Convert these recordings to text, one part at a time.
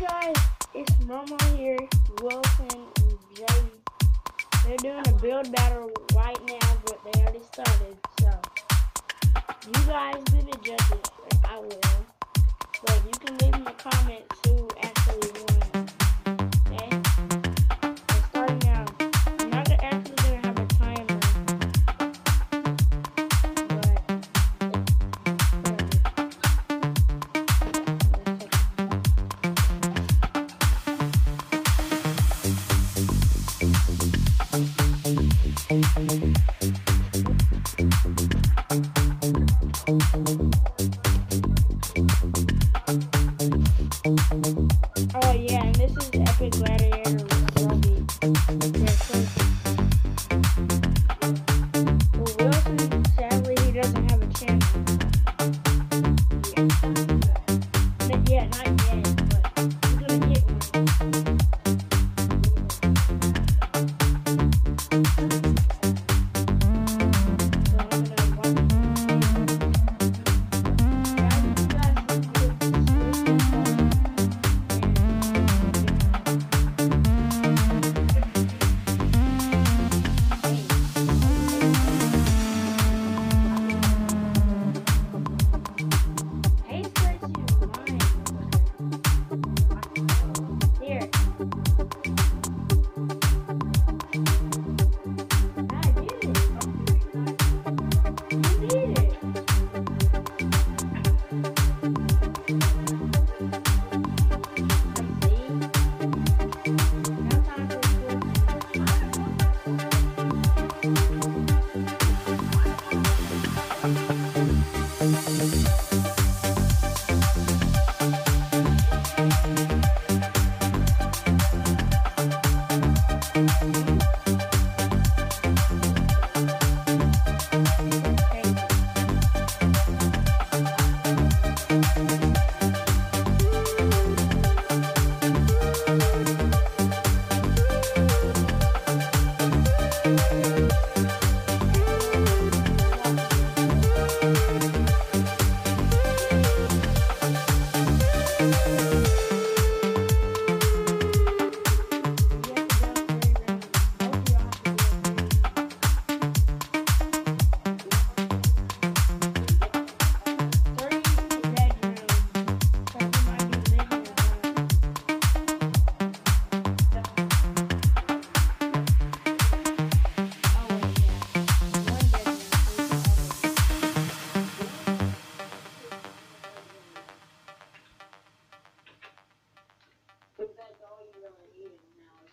guys, it's Momo here, Wilson and Jay. They're doing a build battle right now, but they already started, so you guys be the judges. I will. But you can leave in the comments who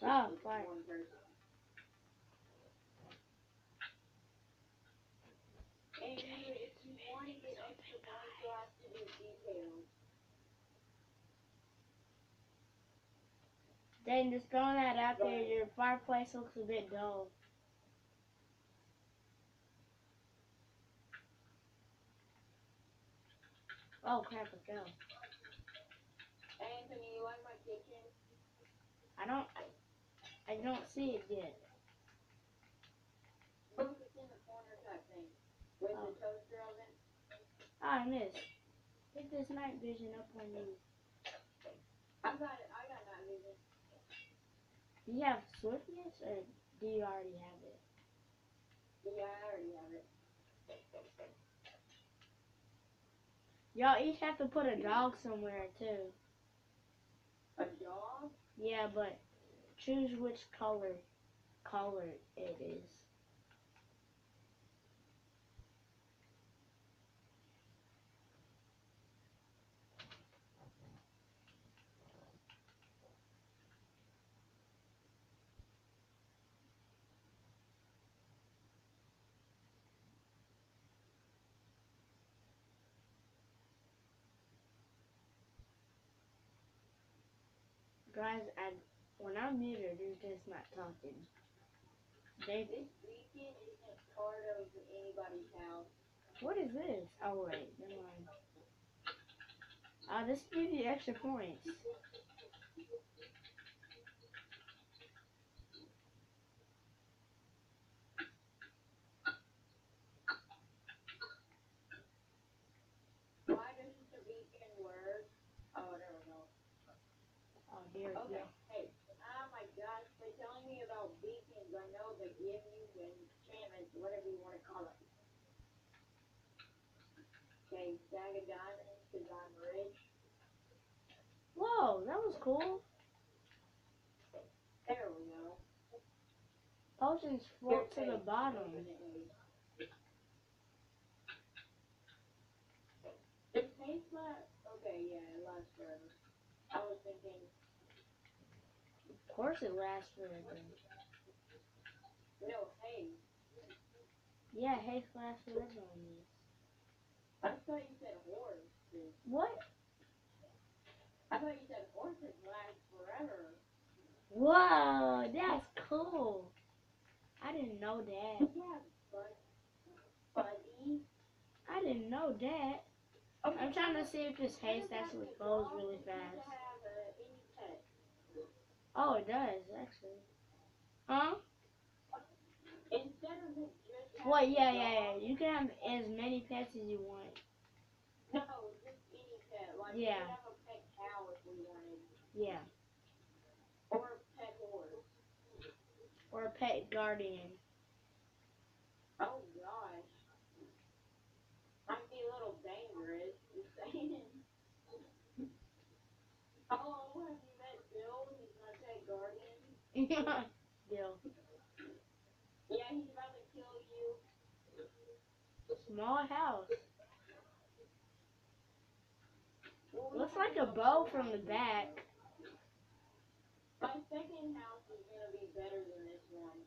Oh, do details. Then just throwing that out there, your fireplace looks a bit dull. Oh crap, it fell. Anthony, you like my kitchen? I don't, I don't see it yet. Look, the corner type thing. With Oh. toaster oven. Ah, I missed. Hit this night vision up on you. I got it. I got that vision. Do you have swiftness or do you already have it? Yeah, I already have it. Y'all each have to put a dog somewhere too. A dog? Yeah, but choose which color color it is. Guys, when I'm muted, you're just not talking. This beacon isn't part of anybody's house. what is this? Oh wait, never mind. Ah, I'll just give you extra points. Why doesn't the beacon work? Oh, there oh, we go. Oh, here Okay. go. Hey. Oh my gosh, they're beacons. I know they give you enchantments, whatever you want to call it. Okay, bag of diamonds, because I'm rich. Whoa, that was cool. There we go. Potions float to the bottom. Does haste last? Okay, yeah, it lasts forever. I was thinking, course it lasts forever. no, haste. Yeah, haste lasts forever on this. I thought you said horse. What? I thought you said horses last forever. Whoa, that's cool. I didn't know that. Yeah, but buddy. I didn't know that. Okay, I'm trying to see if this haste actually goes really fast. Have a any pet. Oh, it does, actually. Huh? Instead of just Well, yeah, yeah, yeah. You can have as many pets as you want. No, just any pet. Like Yeah. could have a pet cow if we wanted, Yeah. or a pet horse. Or a pet guardian. Oh gosh, might be a little dangerous. Just saying. Hello, have you met Bill? He's my pet Deal. Yeah, he's about to kill you. Small house. Looks like a bow from the back. My second house is gonna be better than this one.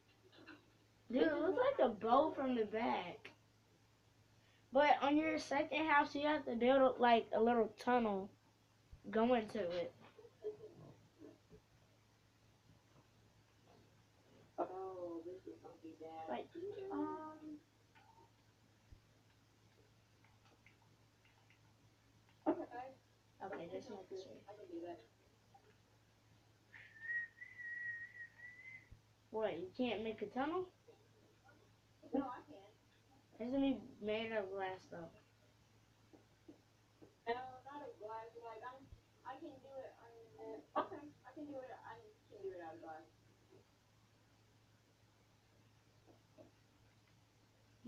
Dude, it looks like a bow from the back. But on your second house, you have to build like a little tunnel going to it. Oh, this is gonna be bad. Like, um. Okay, Okay, this makes sense. I can do that. What, you can't make a tunnel? No, I can. It's gonna be made of glass though. No, not a glass. Like I'm, I can do it. On the, okay, I can do it. I can do it out of glass.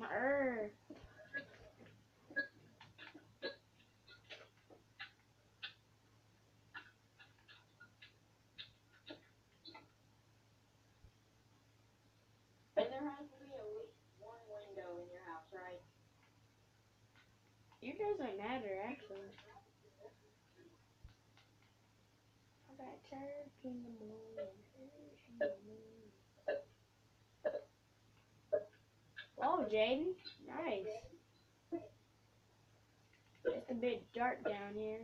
My er. And there has to be at least one window in your house, right? It doesn't matter actually. I got church in the morning. church in the morning. Oh, Jaden, nice. It's a bit dark down here.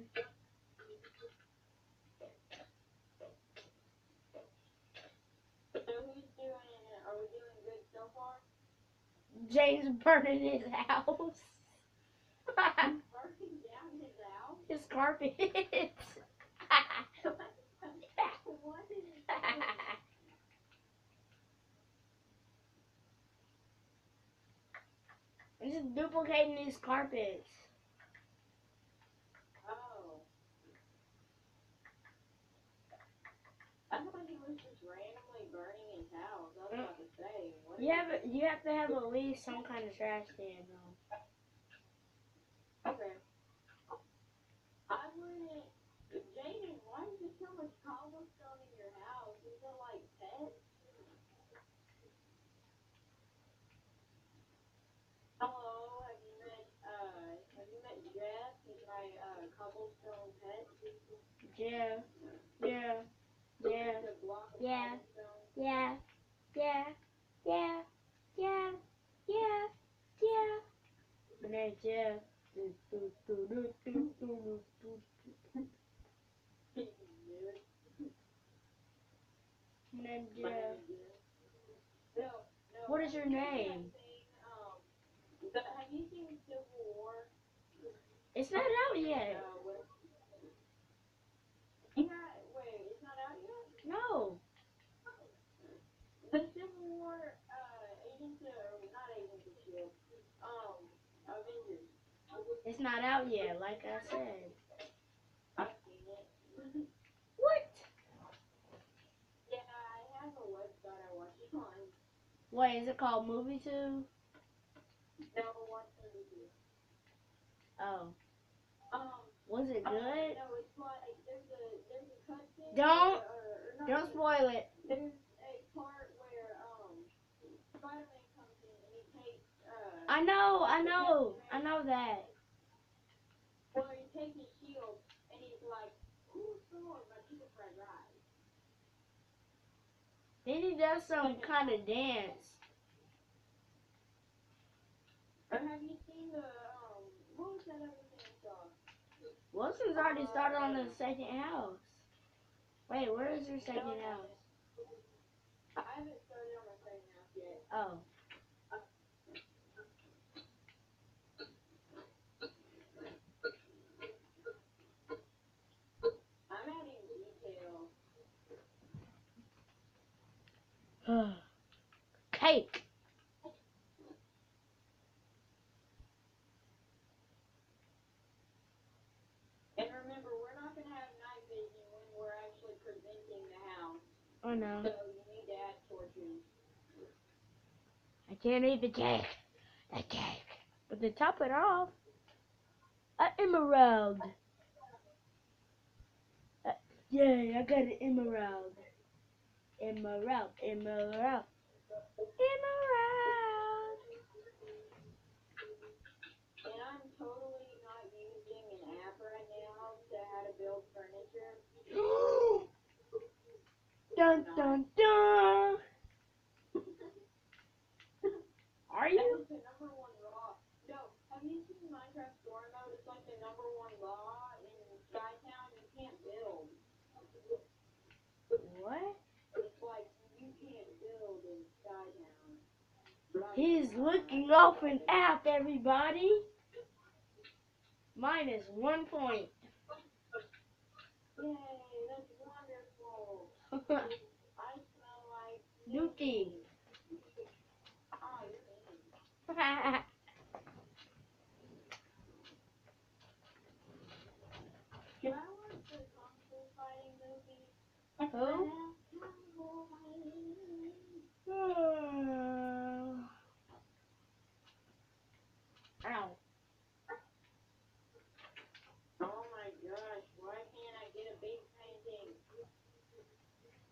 So who's doing it? Are we doing good so far? Jaden's burning his house. Burning down his house. his carpet. what is I'm just duplicating these carpets. Oh. I thought he was just randomly burning his house. I was about to say. What You have you have to have at least some kind of trash can though. Okay. I wouldn't. Jaden, why is there so much cobblestone in your house? Is it like pets? Hello, have you met, uh, have you met Jeff? He's my, uh, cobblestone pet. Yeah, yeah, yeah, Just a block of Yeah. cobblestone. yeah, yeah, yeah, yeah, yeah, yeah. No. What is your have you seen name? that thing, um, the, have you seen Civil War? It's not out yet. It's not out yet? No. The Civil War, uh, not um, It's not out yet, like I said. It. what? Yeah, I have a website I watch it on. Wait, is it called Movie 2? No, watch Movie 2. Oh. Um was it good? no, it's like there's a there's a cutscene. Don't- Don't spoil it. There's a part where um Spider-Man comes in and he takes uh I know, I know, I know that. well he takes his shield and he's like, cool sword, but he's a fried rice. Then he does some kind of dance. Or have you seen the um what was that other thing I saw? Wilson's already started on the second house. Wait, where is your second house? I haven't started on my second house yet. Oh, I'm adding detail. Oh. cake. And remember, we're not gonna have night vision when we're actually presenting the house. Oh no, So you need to add torches. I can't eat the cake. The cake. But to top it off, an emerald. Uh, yay, I got an emerald. Emerald, emerald, emerald. And I'm totally not using an app right now to how to build furniture. dun dun dun. Are That you? was the number one law. No, have you seen Minecraft Story Mode? It's like the number one law in Skytown. You can't build. What? It's like you can't build. In Skytown. Like, He's looking off an app, everybody. Minus one point. Yay, fighting movie? Who? Ow. Oh my gosh, why can't I get a big painting?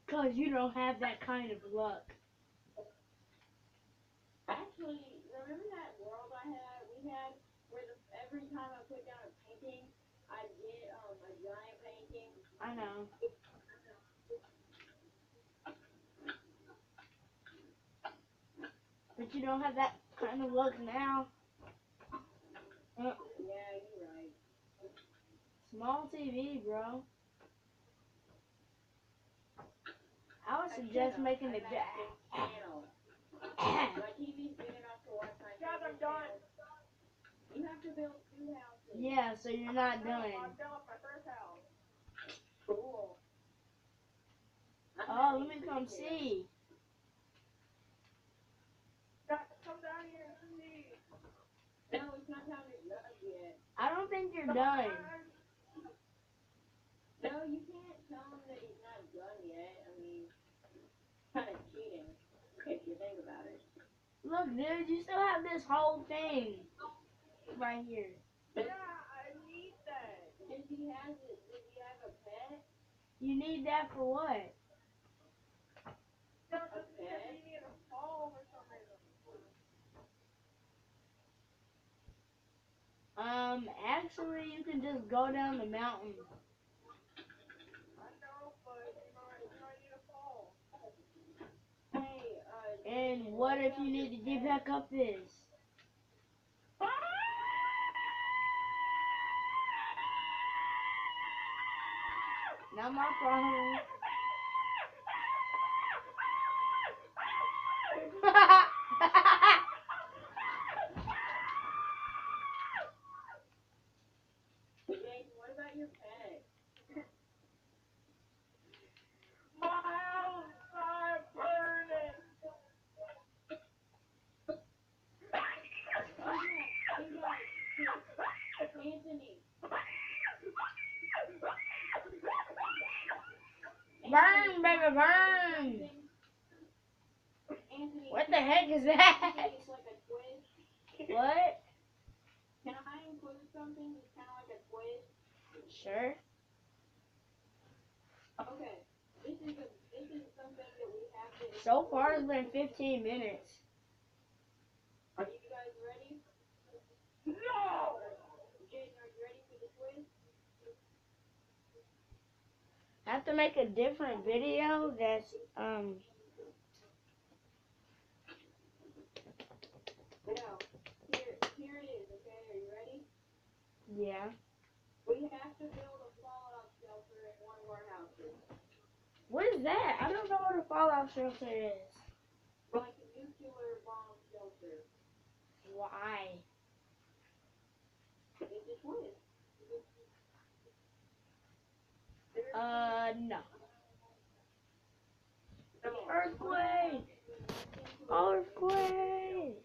Cause you don't have that kind of luck. Actually, remember that world I had, we had, where the, every time I put down a painting, I'd get um, a giant painting? I know. But you don't have that kind of luck now. Uh, Yeah, you're right. small TV, bro. I would I suggest should've. making I a got jack. big channel. My TV's big enough to watch my Guys, I'm favorite done. channels. You have to build two houses. yeah, so you're not house. Cool. Oh, let me come see. Come down here and see. No, it's not time to yet. I don't think you're done. No, you can't tell him that he's not done yet. I mean, kind of cheating, if you think about it. Look, dude, you still have this whole thing right here. Yeah, I need that. Does he have it? Does he have a pet? You need that for what? No, just you need a fall for some. Um, actually, you can just go down the mountain. I know, but you know, you know, I need a fall. Hey, uh. And what if you need to get back up this? Not my problem. Jason, what about your pet? My house, I'm burning. Anthony. Burn. What the heck is that? think it's like a twist? What? Can I include something that's kind of like a twist? Sure. Okay, this is a this is something that we have to. So far, it's been 15 minutes. Are you guys ready? No! Jaden, are you ready for the twist? I have to make a different video that's, um, No. Here, here it is. Okay, are you ready? yeah. We have to build a fallout shelter in one of our houses. What is that? I don't know what a fallout shelter is. Like a nuclear bomb shelter. Why? It's a twist. Uh, no. Earthquake! Earthquake!